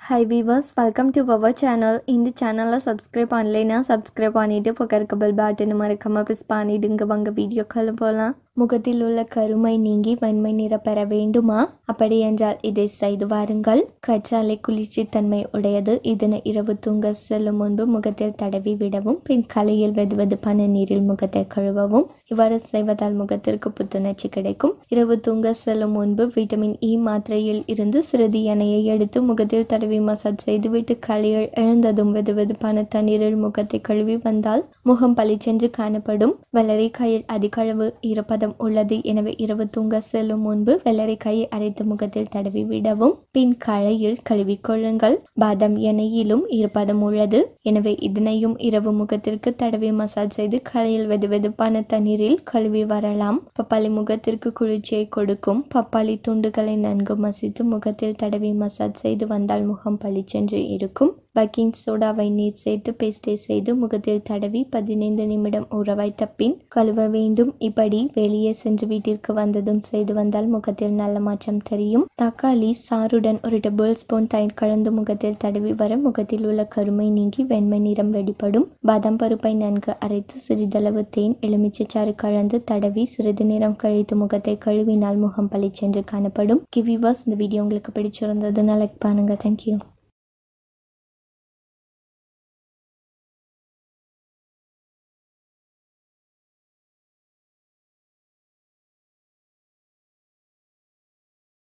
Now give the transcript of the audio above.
Hi viewers welcome to our channel இந்த சேனலில் subscribe பண்ணலைன்னா சப்ஸ்கிரைப் பண்ணிவிட்டு பக்கத்துக்கு பெல் பட்டன் மறக்காமல் ப்ரெஸ் பண்ணிவிடுங்க வாங்க வீடியோக்கள் போகலாம் முகத்தில் உள்ள கருமை நீங்கி வன்மை நிற பெற வேண்டுமா? அப்படியென்றால் இதை செய்து வாருங்கள். கச்சாலை குளிர்ச்சி தன்மை உடையது. இதனை இரவு தூங்க செல்லும் முன்பு முகத்தில் தடவி விடவும் பின் கலையில் வெதுவது வெதுவெதுப்பான நீரில் முகத்தை கழுவவும். இவ்வாறு செய்வதால் முகத்திற்கு புத்துணர்ச்சி கிடைக்கும். இரவு தூங்க செல்லும் முன்பு விட்டமின் இ e மாத்திரையில் இருந்து சிறிது எண்ணெயை எடுத்து முகத்தில் தடவி மசாஜ் செய்துவிட்டு கலையில் எழுந்ததும் வெதுவெதுப்பான தண்ணீரில் முகத்தை கழுவி வந்தால் முகம் பளிச்சென்று காணப்படும். வெள்ளரிக்காயில் அதிக அளவு ஈரப்பதம் உள்ளது. எனவே இரவு தூங்க செல்லும் முன்பு வெள்ளரிக்காயை அரைத்து முகத்தில் தடவி விடவும் பின் களையில் கழுவிக்கொள்ளுங்கள் பாதாம் எண்ணெயிலும் ஈரப்பதம் உள்ளது. எனவே இதனையும் இரவு முகத்திற்கு தடவி மசாஜ் செய்து களையில் வெதுவெதுப்பான தண்ணீரில் கழுவி வரலாம். பப்பாளி முகத்திற்கு குளிர்ச்சியை கொடுக்கும். பப்பாளி துண்டுகளை நன்கு மசித்து முகத்தில் தடவி மசாஜ் செய்து வந்தால் முகம் பளிச்சென்று இருக்கும். பேக்கிங் சோடாவை நீர் சேர்த்து பேஸ்டை செய்து முகத்தில் தடவி பதினைந்து நிமிடம் ஊற வைத்த பின் கழுவ வேண்டும். இப்படி வெளியே சென்று வீட்டிற்கு வந்ததும் செய்து வந்தால் முகத்தில் நல்ல மாற்றம் தெரியும். தக்காளி சாறுடன் ஒரு டபுள் ஸ்பூன் தயிர் கலந்து முகத்தில் தடவி வர முகத்தில் உள்ள கருமை நீங்கி வெண்மை நிறம் வெளிப்படும் பாதாம் பருப்பை நன்கு அரைத்து சிறிதளவு தேன் எலுமிச்சைச்சாறு கலந்து தடவி சிறிது நேரம் கழித்து முகத்தை கழுவினால் முகம் பளிச்சென்று காணப்படும். கிவிவாஸ் இந்த வீடியோ உங்களுக்கு பிடிச்சிருந்ததுன்னா லைக் பண்ணுங்க. தேங்க்யூ